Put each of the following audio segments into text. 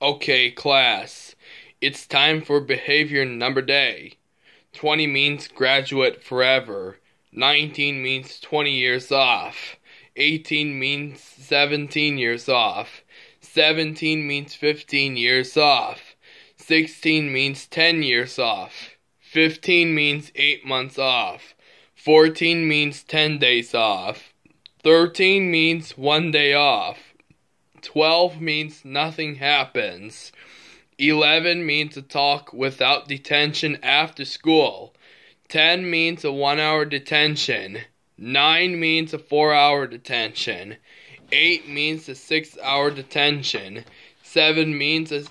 Okay, class. It's time for behavior number day. 20 means graduate forever. 19 means 20 years off. 18 means 17 years off. 17 means 15 years off. 16 means 10 years off. 15 means 8 months off. 14 means 10 days off. 13 means 1 day off. 12 means nothing happens. 11 means a talk without detention after school. 10 means a 1 hour detention. 9 means a 4 hour detention. 8 means a 6 hour detention. 7 means a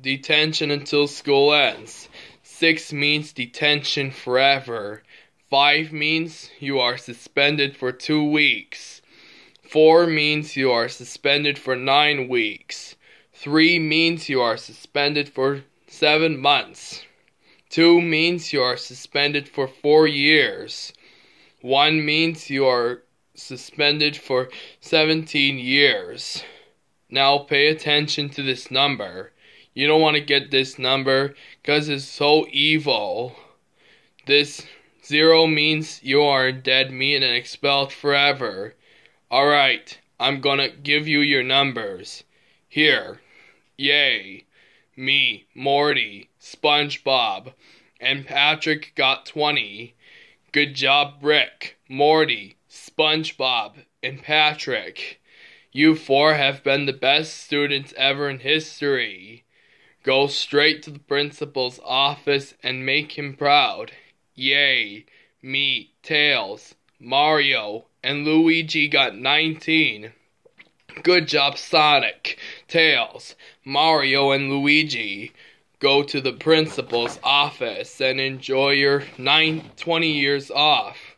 detention until school ends. 6 means detention forever. 5 means you are suspended for 2 weeks. 4 means you are suspended for 9 weeks. 3 means you are suspended for 7 months. 2 means you are suspended for 4 years. 1 means you are suspended for 17 years. Now pay attention to this number. You don't want to get this number because it's so evil. This zero means you are dead meat and expelled forever. Alright, I'm gonna give you your numbers. Here. Yay. Me, Morty, SpongeBob, and Patrick got 20. Good job, Rick, Morty, SpongeBob, and Patrick. You four have been the best students ever in history. Go straight to the principal's office and make him proud. Yay! Me, Tails, Mario, and Luigi got 19. Good job, Sonic, Tails, Mario, and Luigi. Go to the principal's office and enjoy your nine, 20 years off.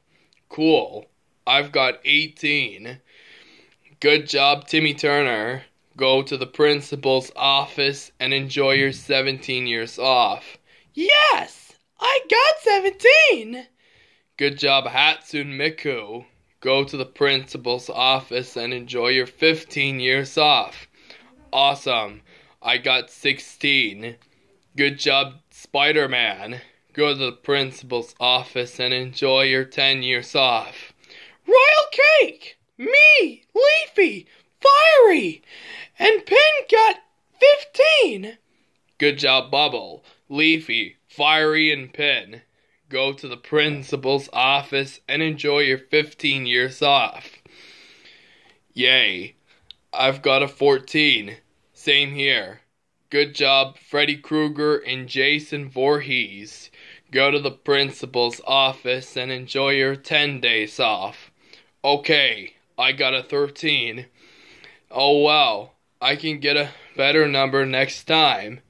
Cool. I've got 18. Good job, Timmy Turner. Go to the principal's office and enjoy your 17 years off. Yes, I got 17. Good job, Hatsune Miku. Go to the principal's office and enjoy your 15 years off. Awesome. I got 16. Good job, Spider Man. Go to the principal's office and enjoy your 10 years off. Royal Cake! Me! Leafy! Fiery! And Pin got 15. Good job, Bubble, Leafy, Fiery, and Pin. Go to the principal's office and enjoy your 15 years off. Yay. I've got a 14. Same here. Good job, Freddy Krueger and Jason Voorhees. Go to the principal's office and enjoy your 10 days off. Okay, I got a 13. Oh well, I can get a better number next time.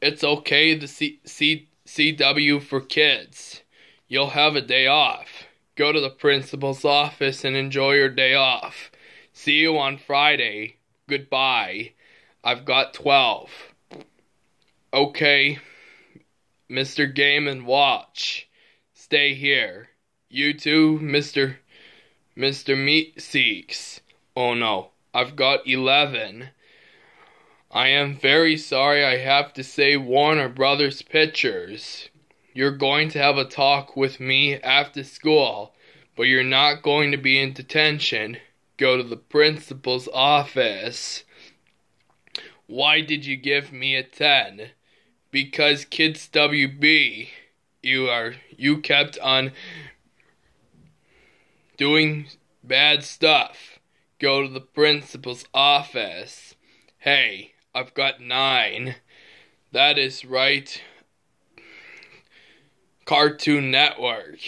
It's okay the C- C- CW for kids. You'll have a day off. Go to the principal's office and enjoy your day off. See you on Friday. Goodbye. I've got 12. Okay, Mr. Game and Watch. Stay here. You too, Mr. Mr. Meeseeks. Oh no, I've got 11. I am very sorry I have to say Warner Brothers Pictures. You're going to have a talk with me after school, but you're not going to be in detention. Go to the principal's office. Why did you give me a 10? Because Kids WB, you are you kept on doing bad stuff. Go to the principal's office. Hey, I've got 9. That is right. Cartoon Network.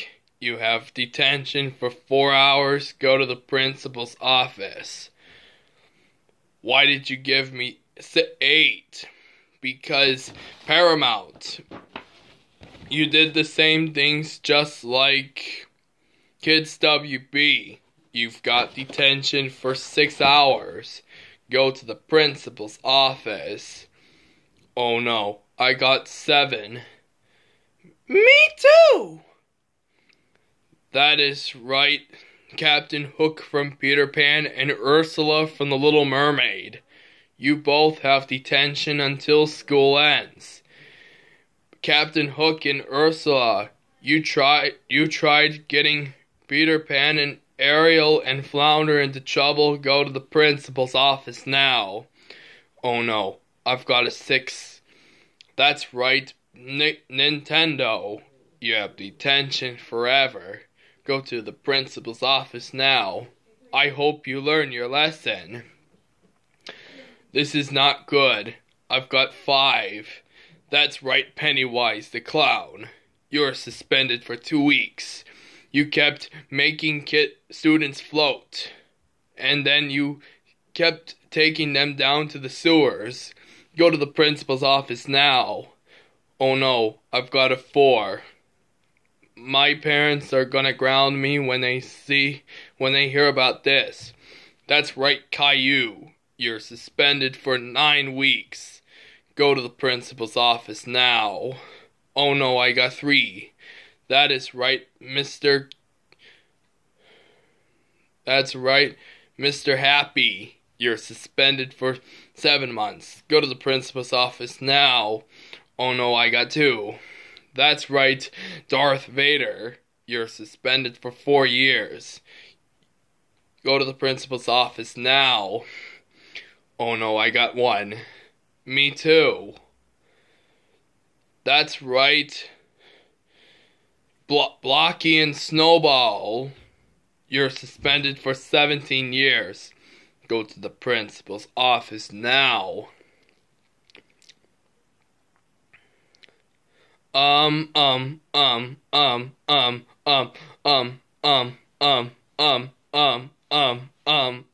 You have detention for 4 hours. Go to the principal's office. Why did you give me eight because Paramount. You did the same things just like Kids WB. You've got detention for six hours. Go to the principal's office. Oh no, I got seven. Me too! That is right, Captain Hook from Peter Pan and Ursula from The Little Mermaid. You both have detention until school ends. Captain Hook and Ursula, you tried you tried getting Peter Pan and Ariel and Flounder into trouble. Go to the principal's office now. Oh no, I've got a six. That's right, Nintendo. You have detention forever. Go to the principal's office now. I hope you learn your lesson. This is not good. I've got five. That's right, Pennywise the clown. You're suspended for two weeks. You kept making kid students float, and then you kept taking them down to the sewers. Go to the principal's office now. Oh no, I've got a four. My parents are gonna ground me when they see when they hear about this. That's right, Caillou. You're suspended for nine weeks. Go to the principal's office now. Oh no, I got three. That is right, Mr. That's right, Mr. Happy. You're suspended for seven months. Go to the principal's office now. Oh no, I got two. That's right, Darth Vader. You're suspended for four years. Go to the principal's office now. Oh no, I got one. Me too. That's right. Blo- Blocky and Snowball. You're suspended for 17 years. Go to the principal's office now. Um, um, um, um, um, um, um, um, um, um, um, um, um, um,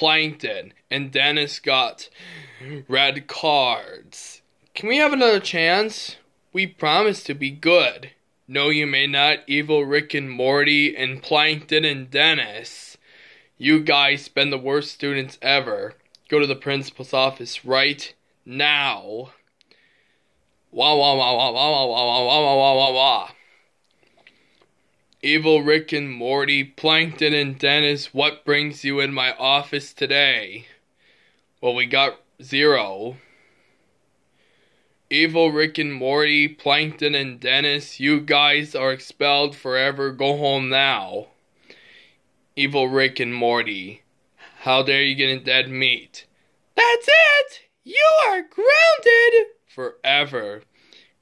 Plankton, and Dennis got red cards. Can we have another chance? We promise to be good. No, you may not, Evil Rick and Morty, and Plankton and Dennis. You guys been the worst students ever. Go to the principal's office right now. Wah wah wah wah wah wah wah wah wah wah wah wah. Evil Rick and Morty, Plankton and Dennis, what brings you in my office today? Well, we got zero. Evil Rick and Morty, Plankton and Dennis, you guys are expelled forever. Go home now. Evil Rick and Morty, how dare you get in dead meat? That's it! You are grounded! Forever.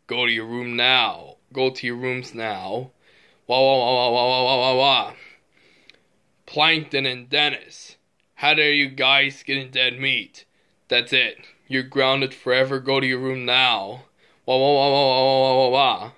Go to your room now. Go to your rooms now. Wah, wah, wah, wah, wah, wah, wah, wah. Plankton and Dennis. How dare you guys get in dead meat? That's it. You're grounded forever. Go to your room now. Wah, wah, wah, wah, wah, wah, wah, wah.